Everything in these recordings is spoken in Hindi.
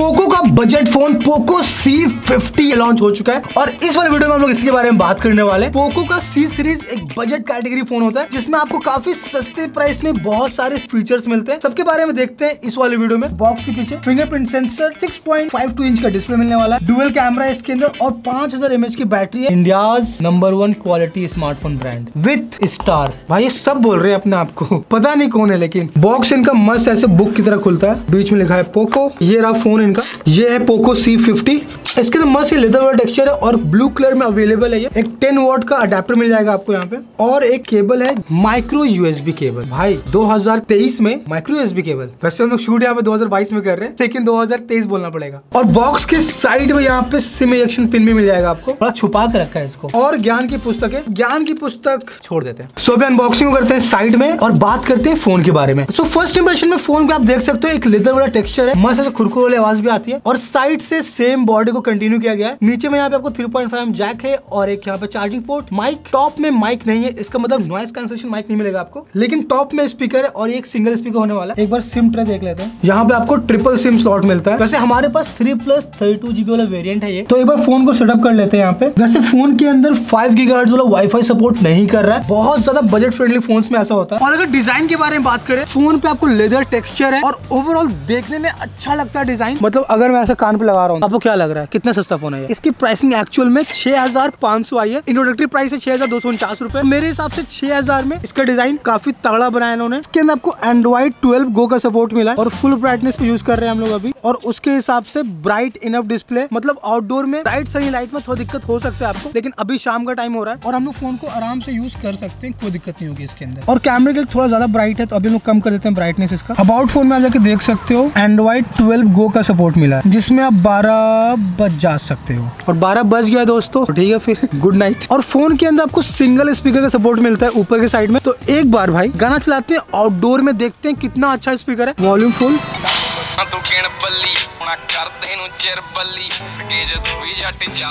पोको का budget phone Poco C fifty launch हो चुका है। और इस वाले वीडियो में हम लोग इसके बारे में बात करने वाले हैं। पोको का सी सीरीज़ एक बजट कैटेगरी फ़ोन होता है, जिसमें आपको काफ़ी सस्ते प्राइस में बहुत सारे फीचर्स मिलते हैं। सबके बारे में देखते हैं इस वाले वीडियो में। बॉक्स के पीछे फिंगरप्रिंट सेंसर 6.52 इंच का डिस्प्ले मिलने वाला है। डुअल कैमरा है इसके अंदर और 5000 एमएच की बैटरी है। India's number one quality smartphone brand with star भाई सब बोल रहे हैं अपने आप को। पता नहीं कौन है, लेकिन बॉक्स इनका मस्त ऐसे बुक की तरह खुलता है। बीच में लिखा है पोको ये रहा फ़ोन इनका ये है पोको सी फिफ्टी इसके अंदर मस्त लेदर वाला टेक्सचर है और ब्लू कलर में अवेलेबल है ये। एक 10 वॉट का अडेप्टर मिल जाएगा आपको यहाँ पे। और एक केबल है माइक्रो यूएसबी केबल भाई 2023 में माइक्रो यूएसबी केबल वैसे हम लोग शूट यहाँ पे 2022 में कर रहे हैं लेकिन 2023 बोलना पड़ेगा। और बॉक्स के साइड में यहाँ पे सिम इजेक्शन पिन भी मिल जाएगा आपको। थोड़ा छुपा के रखा है इसको। और ज्ञान की पुस्तक है। ज्ञान की पुस्तक छोड़ देते हैं। सो अभी अनबॉक्सिंग करते हैं साइड में और बात करते हैं फ़ोन के बारे में। सो फ़र्स्ट इंप्रेशन में फ़ोन को आप देख सकते हो एक लेदर वाला टेक्सचर है। मस्त खुरखुर वाली आवाज़ भी आती है। और साइड से सेम बॉडी को कंटिन्यू किया गया है। नीचे में यहाँ पे आपको 3.5 जैक है और एक यहाँ पे चार्जिंग पोर्ट माइक टॉप में माइक नहीं है, इसका मतलब नॉइस कैंसलेशन माइक नहीं मिलेगा आपको। लेकिन टॉप में स्पीकर है और एक सिंगल स्पीकर होने वाला है। एक बार सिम ट्रे देख लेते हैं। यहाँ पे आपको ट्रिपल सिम स्लॉट मिलता है। वैसे हमारे पास three plus thirty two GB वाला वेरियंट है ये। तो एक बार फ़ोन को सेटअप कर लेते हैं यहाँ पे। वैसे फ़ोन के अंदर फाइव गीगा वाला वाईफाई सपोर्ट नहीं कर रहा है। बहुत ज़्यादा बजट फ्रेंडली फ़ोन में ऐसा होता है। और अगर डिज़ाइन के बारे में बात करें फ़ोन पे आपको लेदर टेक्सचर है और ओवरऑल देखने में अच्छा लगता है डिज़ाइन मतलब अगर मैं ऐसा कान पे लगा रहा हूँ, आपको क्या लग रहा है? कितना सस्ता फ़ोन है इसकी प्राइसिंग एक्चुअल में छह हज़ार पाँच सौ आई है। इंट्रोडक्टरी प्राइस है छह हज़ार दो सौ उनचास रुपए। मेरे हिसाब से छह हज़ार में इसका डिज़ाइन काफ़ी तगड़ा बनाया इन्होंने। इसके अंदर आपको एंड्रॉइड ट्वेल्व गो का सपोर्ट मिला है और फुल ब्राइटनेस पे यूज़ कर रहे हैं हम लोग अभी। और उसके हिसाब से ब्राइट इनफ डिस्प्ले मतलब आउटडोर में राइट सही लाइट में थोड़ा दिक्कत हो सकता है आपको, लेकिन अभी शाम का टाइम हो रहा है और हम लोग फ़ोन को आराम से यूज़ कर सकते हैं, कोई दिक्कत नहीं होगी इसके अंदर। और कैमरे के थोड़ा ज़्यादा ब्राइट है तो अभी हम लोग कम कर देते हैं ब्राइटनेस इसका। अबाउट फ़ोन में आप जाके देख सकते हो एंड्रॉइड ट्वेल्व गो का सपोर्ट मिला है, जिसमें आप बारह पर जा सकते हो। और बारह बज गया दोस्तों। ठीक है फिर। गुड नाइट और फ़ोन के अंदर आपको सिंगल स्पीकर का सपोर्ट मिलता है ऊपर के साइड में। तो एक बार भाई, गाना चलाते हैं आउटडोर में देखते हैं कितना अच्छा स्पीकर है। वॉल्यूम फुल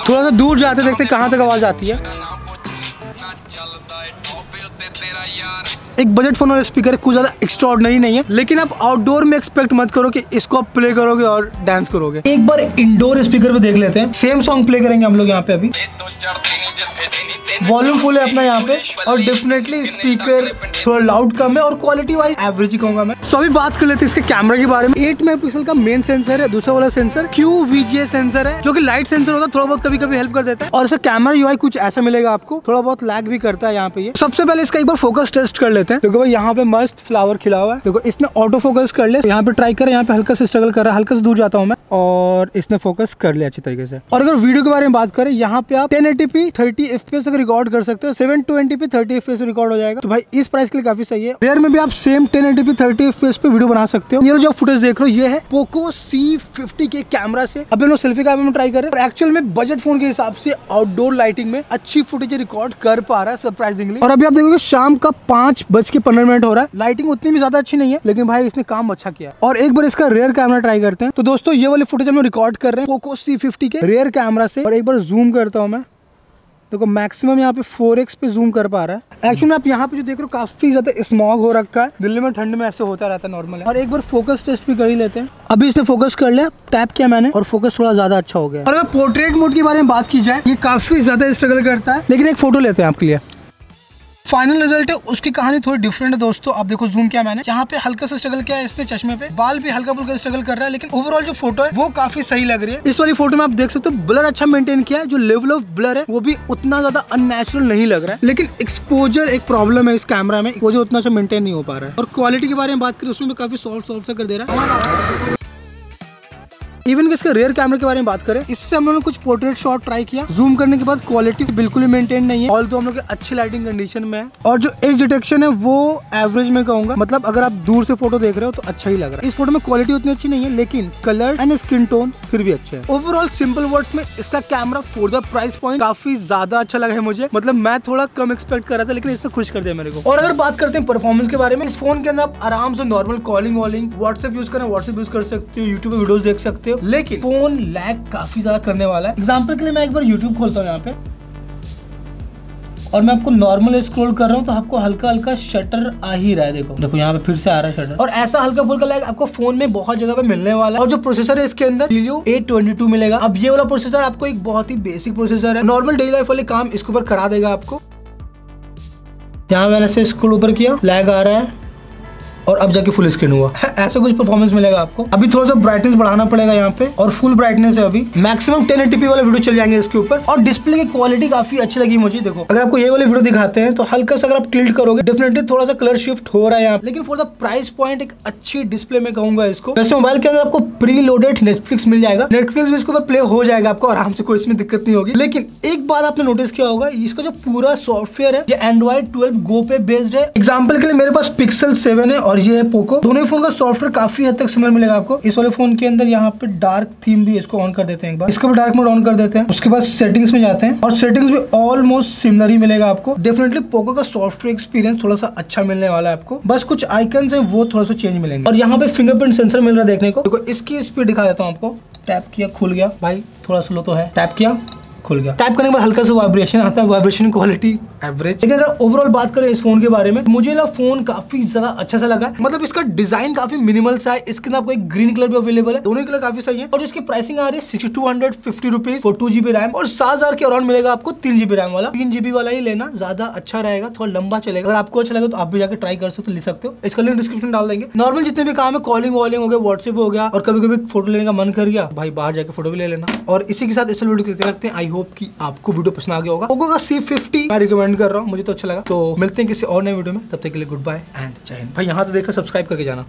थोड़ा सा दूर जाते देखते कहाँ तक आवाज़ आती है। एक बजट फ़ोन और स्पीकर कुछ ज़्यादा एक्स्ट्रा नहीं है लेकिन आप आउटडोर में एक्सपेक्ट मत करो कि इसको आप प्ले करोगे और डांस करोगे। एक बार इंडोर स्पीकर पे देख लेते हैं। सेम सॉन्ग प्ले करेंगे हम लोग यहाँ पे अभी। वॉल्यूम फुल है अपना यहाँ पे। और डेफिनेटली स्पीकर थोड़ा लाउड कम है और क्वालिटी वाइज एवरेज ही कहूँगा मैं सो अभी बात कर लेते हैं इसके कैमरा के बारे में। एट मेगा का मेन सेंसर है दूसरा वाला सेंसर क्यू वीजीए सेंसर है जो कि लाइट सेंसर होता है थोड़ा बहुत कभी कभी हेल्प कर देता है। और इसका कैमरा यू कुछ ऐसा मिलेगा आपको थोड़ा बहुत लैग भी करता है यहाँ पे सबसे पहले इसका एक बार फोकस टेस्ट कर लेते हैं। देखो भाई, यहाँ पे मस्त फ्लावर खिला हुआ है। देखो, इसने ऑटो फोकस कर ले यहाँ पे ट्राई कर, यहाँ पे हल्का से स्ट्रगल कर रहा है, हल्का से दूर जाता हूँ मैं। और इसने फोकस कर लिया अच्छी तरीके से। और अगर वीडियो के बारे में बात करें, यहाँ पे आप 1080p 30 fps तक रिकॉर्ड कर सकते हो। 720p 30 fps रिकॉर्ड हो जाएगा। तो भाई, इस प्राइस के लिए काफ़ी सही है। रेयर में भी आप सेम 1080p 30 fps पे वीडियो बना सकते हो। ये जो फुटेज देख रहे हो, ये है पोको C50 के कैमरा से। हम लोग सेल्फी कैमरा में ट्राई कर एक्चुअल में बजट फ़ोन के हिसाब से आउटडोर लाइटिंग में अच्छी फुटेज रिकॉर्ड कर पा रहा है सरप्राइजिंगली और अभी आप देखोगे, शाम का पाँच बज के पंद्रह मिनट हो रहा है। लाइटिंग उतनी भी ज़्यादा अच्छी नहीं है, लेकिन भाई, इसने काम अच्छा किया और एक बार इसका रेयर कैमरा ट्राई करते हैं। तो दोस्तों, ये फुटेज हम रिकॉर्ड कर रहे हैं पोको C50 के रेयर कैमरा से। और एक बार जूम करता हूँ मैं। देखो मैक्सिमम यहाँ पे 4x पे जूम कर पा रहा है। एक्चुअली आप यहाँ पे जो देख रहे हो, काफ़ी ज़्यादा स्मॉग हो रखा है। दिल्ली में ठंड में ऐसे होता रहता है नॉर्मल और एक बार फोकस टेस्ट भी कर ही लेते हैं। अभी इसने फोकस कर लिया टैप किया मैंने, और फोकस थोड़ा ज़्यादा अच्छा हो गया। और अगर पोर्ट्रेट मोड के बारे में बात की जाए, ये काफ़ी ज़्यादा स्ट्रगल करता है। लेकिन एक फ़ोटो लेते हैं आपके लिए। फाइनल रिज़ल्ट है, उसकी कहानी थोड़ी डिफरेंट है दोस्तों। आप देखो जूम किया मैंने। यहाँ पे हल्का सा स्ट्रगल किया है इसने चश्मे पे। बाल भी हल्का फुल्का स्ट्रगल कर रहा है, लेकिन ओवरऑल जो फ़ोटो है, वो काफ़ी सही लग रही है। इस वाली फ़ोटो में आप देख सकते हो ब्लर अच्छा मेंटेन किया है, जो लेवल ऑफ़ ब्लर है, वो भी उतना ज़्यादा अननेचुरल नहीं लग रहा है। लेकिन एक्सपोजर एक प्रॉब्लम है इस कैमरा में। एक्सपोजर उतना अच्छा मेंटेन नहीं हो पा रहा है। और क्वालिटी के बारे में बात करें, उसमें भी काफ़ी सॉफ्ट सॉफ्ट सा कर दे रहा है। इवन कि इसके रेयर कैमरे के बारे में बात करें, इससे हम लोगों ने कुछ पोर्ट्रेट शॉट ट्राई किया। जूम करने के बाद क्वालिटी बिल्कुल ही मेंटेन नहीं है। ऑल तो हम लोग अच्छी लाइटिंग कंडीशन में है। और जो एज डिटेक्शन है, वो एवरेज में कहूँगा। मतलब अगर आप दूर से फ़ोटो देख रहे हो तो अच्छा ही लग रहा है। इस फ़ोटो में क्वालिटी उतनी अच्छी नहीं है, लेकिन कलर एंड स्किन टोन फिर भी अच्छा है। ओवरऑल सिंपल वर्ड्स में इसका camera for the price point काफ़ी ज़्यादा अच्छा लगा है मुझे। मतलब मैं थोड़ा कम एक्सपेक्ट कर रहा था, लेकिन इसने खुश कर दिया मेरे को। और अगर बात करते हैं परफॉर्मेंस के बारे में, इस फ़ोन के अंदर आप आराम से नॉर्मल कॉलिंग वॉलिंग व्हाट्सएप यूज़ करना व्हाट्सएप यूज़ कर सकते हो यूट्यूब पे वीडियोस देख सकते हो। लेकिन फ़ोन लैग काफ़ी ज़्यादा करने वाला है। एग्ज़ाम्पल के लिए मैं एक बार यूट्यूब खोलता हूँ यहाँ पे। और मैं आपको नॉर्मल स्क्रॉल कर रहा हूँ तो आपको हल्का हल्का शटर आ ही रहा है देखो। देखो यहाँ पे फिर से आ रहा है शटर और ऐसा हल्का फुल्का लैग आपको फ़ोन में बहुत जगह पे मिलने वाला है। और जो प्रोसेसर है इसके अंदर Helio A22 मिलेगा। अब ये वाला प्रोसेसर आपको एक बहुत ही बेसिक प्रोसेसर है। नॉर्मल डेली लाइफ वाले काम इसके ऊपर करा देगा आपको। यहाँ मैंने से स्क्रॉल ऊपर किया। लैग आ रहा है। और अब जाके फुल स्क्रीन हुआ। ऐसा कुछ परफॉर्मेंस मिलेगा आपको? अभी थोड़ा सा ब्राइटनेस बढ़ाना पड़ेगा यहाँ पे और फुल ब्राइटनेस है अभी। मैक्सिमम टेन एटीपी वाला वीडियो चल जाएँगे इसके ऊपर और डिस्प्ले की क्वालिटी काफ़ी अच्छी लगी मुझे, देखो। अगर आपको ये वाले वीडियो दिखाते हैं तो हल्का सा अगर आप टिल्ट करोगे डेफिनेटली थोड़ा सा कलर शिफ्ट हो रहा है यहाँ लेकिन फॉर द प्राइस पॉइंट एक अच्छी डिस्प्ले में कहूँगा इसको। वैसे मोबाइल के अंदर आपको प्री लोडेड नेटफ्लिक्स मिल जाएगा। नेटफ्लिक्स भी इसके ऊपर प्ले हो जाएगा आपको, आराम से कोई इसमें दिक्कत नहीं होगी। लेकिन एक बात आपने नोटिस किया होगा, इसका जो पूरा सॉफ्टवेयर है, ये एंड्रॉइड ट्वेल्व गो पे बेस्ड है। एग्ज़ाम्पल के लिए मेरे पास पिक्सल सेवन है और ये है पोको दोनों फ़ोन का सॉफ्टवेयर काफ़ी हद तक सिमिलर मिलेगा आपको। इस वाले फ़ोन के अंदर यहाँ पे डार्क थीम भी इसको ऑन कर देते हैं एक बार। इसका भी डार्क मोड ऑन कर देते हैं। उसके बाद सेटिंग्स में जाते हैं और सेटिंग्स भी ऑलमोस्ट सिमिलर ही मिलेगा आपको। डेफिनेटली पोको का सॉफ्टवेयर एक्सपीरियंस थोड़ा सा अच्छा मिलने वाला है आपको। बस कुछ आइकन है, वो थोड़ा सा चेंज मिलेंगे। और यहाँ पे फिंगरप्रिंट सेंसर मिल रहा है देखने को। इसकी स्पीड दिखा देता हूँ आपको। टैप किया, खुल गया। भाई, थोड़ा स्लो तो है। टैप किया। खुल गया। टाइप करने के बाद हल्का सा वाइब्रेशन आता है वाइब्रेशन क्वालिटी एवरेज लेकिन अगर ओवरऑल बात करें इस फ़ोन के बारे में, मुझे लगा फ़ोन काफ़ी ज़्यादा अच्छा सा लगा। मतलब इसका डिज़ाइन काफ़ी मिनिमल सा है, इसके आपको एक ग्रीन कलर भी अवेलेबल है। दोनों कलर काफ़ी सही है। और इसकी प्राइसिंग आ रही है sixty two hundred fifty rupees for two GB RAM और सात हज़ार के अराउंड मिलेगा आपको तीन जीबी रैम वाला। तीन जीबी वाला ही लेना, ज़्यादा अच्छा रहेगा, थोड़ा लंबा चलेगा। अगर आपको अच्छा लगे तो आप भी जाकर ट्राई कर सकते हो ले सकते हो। इसका लिंक डिस्क्रिप्शन डाल देंगे। नॉर्मल जितने भी काम है कॉलिंग वॉलिंग हो गया व्हाट्सएप हो गया, और कभी कभी फ़ोटो लेने का मन कर गया, भाई बाहर जाकर फ़ोटो भी ले लेना। और इसी के साथ इस वीडियो देखते रखते हैं। आई होप कि आपको वीडियो पसंद आ गया होगा। ओगो का सी फिफ्टी मैं रिकमेंड कर रहा हूँ, मुझे तो अच्छा लगा। तो मिलते हैं किसी और नए वीडियो में, तब तक के लिए गुड बाय एंड जय हिंद। भाई, यहाँ तो देखा सब्सक्राइब करके जाना।